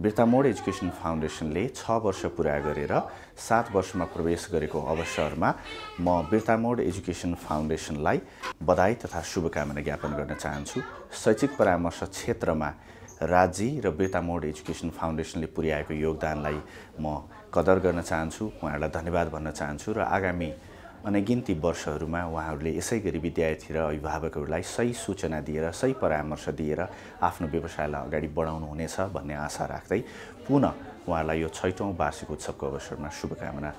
Birtamod education फाउन्डेसनले छ वर्ष पुरा गरेर सात वर्षमा प्रवेश गरेको अवसरमा म बिर्तामोड एजुकेसन फाउन्डेसनलाई बधाई तथा शुभकामना ज्ञापन गर्न चाहन्छु। शैक्षिक परामर्श क्षेत्रमा राज्य र बिर्तामोड एजुकेसन फाउन्डेसनले पुर्याएको योगदानलाई म कदर गर्न चाहन्छु। उहाँहरूलाई धन्यवाद भन्न चाहन्छु र आगामी अनगिन्ती वर्षहरूमा उहाँहरूले यसै गरी विद्यार्थी र अभिभावकहरूलाई सही सूचना दिएर सही परामर्श दिएर आफ्नो व्यवसायलाई अगाडि बढाउनु हुनेछ भन्ने आशा राख्दै पुनः उहाँलाई यो छैटौँ वार्षिक उत्सवको अवसरमा शुभकामना